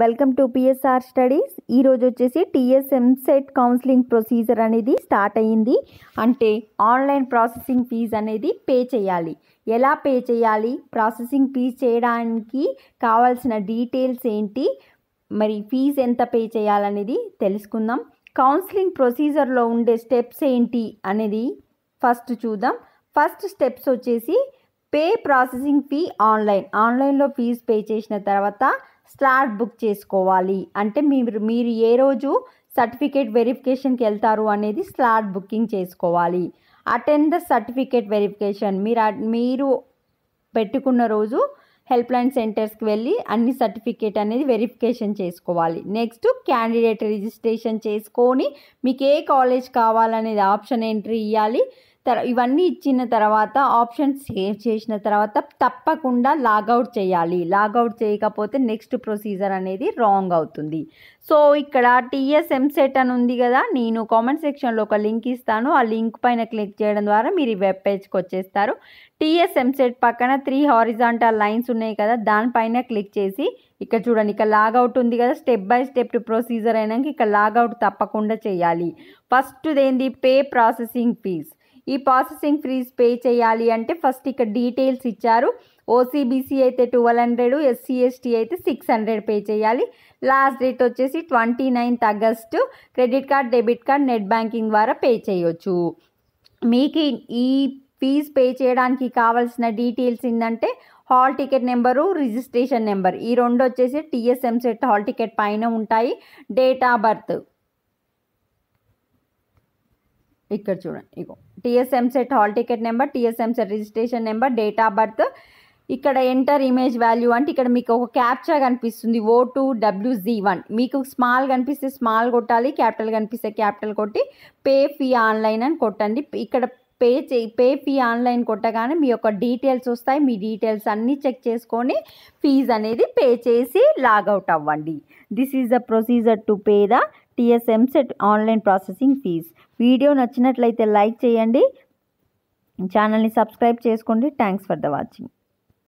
Welcome to PSR studies ఈరోజు వచ్చేసి TS EAMCET counselling procedure అనేది స్టార్ట్ అయ్యింది. అంటే ఆన్లైన్ ప్రాసెసింగ్ ఫీజ్ అనేది పే చేయాలి. ఎలా పే చేయాలి? ప్రాసెసింగ్ ఫీజ్ చేయడానికి కావాల్సిన డీటెయిల్స్ ఏంటి? మరి ఫీజ్ ఎంత పే చేయాలనేది తెలుసుకుందాం. కౌన్సిలింగ్ ప్రొసీజర్లో ఉండే స్టెప్స్ ఏంటి అనేది ఫస్ట్ చూద్దాం. ఫస్ట్ స్టెప్స్ వచ్చేసి పే ప్రాసెసింగ్ ఫీ ఆన్లైన్ ఆన్లైన్లో ఫీజు పే చేసిన తర్వాత స్లాట్ బుక్ చేసుకోవాలి. అంటే మీరు మీరు ఏ రోజు సర్టిఫికేట్ వెరిఫికేషన్కి వెళ్తారు అనేది స్లాట్ బుకింగ్ చేసుకోవాలి. Attend the certificate verification. మీరు మీరు పెట్టుకున్న రోజు హెల్ప్ లైన్ సెంటర్స్కి వెళ్ళి అన్ని సర్టిఫికేట్ అనేది వెరిఫికేషన్ చేసుకోవాలి. నెక్స్ట్ క్యాండిడేట్ రిజిస్ట్రేషన్ చేసుకొని మీకు ఏ కాలేజ్ కావాలనేది ఆప్షన్ ఎంట్రీ ఇవ్వాలి తర్ ఇవన్నీ ఇచ్చిన తర్వాత ఆప్షన్ సేవ్ చేసిన తర్వాత తప్పకుండా లాగౌట్ చేయాలి. లాగౌట్ చేయకపోతే నెక్స్ట్ ప్రొసీజర్ అనేది రాంగ్ అవుతుంది. సో ఇక్కడ టీఎస్ ఎంసెట్ అని ఉంది కదా నేను కామెంట్ సెక్షన్లో ఒక లింక్ ఇస్తాను. ఆ లింక్ పైన క్లిక్ చేయడం ద్వారా మీరు ఈ వెబ్ పేజ్కి వచ్చేస్తారు. టీఎస్ ఎంసెట్ పక్కన త్రీ హారిజాంటల్ లైన్స్ ఉన్నాయి కదా దానిపైన క్లిక్ చేసి ఇక్కడ చూడండి ఇక్కడ లాగౌట్ ఉంది కదా స్టెప్ బై స్టెప్ ప్రొసీజర్ అయినాక ఇక్కడ లాగౌట్ తప్పకుండా చేయాలి. ఫస్ట్ ఏంది పే ప్రాసెసింగ్ ఫీజ్ ఈ ప్రాసెసింగ్ ఫీజ్ పే చేయాలి అంటే ఫస్ట్ ఇక్కడ డీటెయిల్స్ ఇచ్చారు. ఓసీబీసీ అయితే ట్వెల్వ్ హండ్రెడ్ ఎస్సీ ఎస్టీ అయితే సిక్స్ హండ్రెడ్ పే చేయాలి. లాస్ట్ డేట్ వచ్చేసి twenty ninth August credit card debit card net banking ద్వారా పే చేయొచ్చు. మీకు ఈ- ఫీజ్ పే చేయడానికి కావాల్సిన డీటెయిల్స్ ఏంటంటే hall ticket number registration number ఈ రెండు వచ్చేసి టీఎస్ఎంసెట్ హాల్ టికెట్ పైన ఉంటాయి. డేట్ ఆఫ్ బర్త్ ఇక్కడ చూడండి ఇగో. TS EAMCET hall ticket number TS EAMCET registration number date of birth ఇక్కడ ఎంటర్ ఇమేజ్ వాల్యూ అంటే ఇక్కడ మీకు ఒక క్యాప్చా కనిపిస్తుంది O two W G one మీకు స్మాల్ కనిపిస్తే స్మాల్ కొట్టాలి క్యాపిటల్ కనిపిస్తే క్యాపిటల్ కొట్టి పే ఫీ ఆన్లైన్ అని కొట్టండి. ఇక్కడ పే చే పే ఫీ ఆన్లైన్ కొట్టగానే మీ యొక్క డీటెయిల్స్ వస్తాయి మీ డీటెయిల్స్ అన్నీ చెక్ చేసుకొని ఫీజ్ అనేది పే చేసి లాగౌట్ అవ్వండి. This is the procedure to pay the TS M EAMCET online processing fee video నచ్చినట్లయితే లైక్ చేయండి. ఛానల్ని సబ్స్క్రైబ్ చేసుకోండి. Thanks for the watching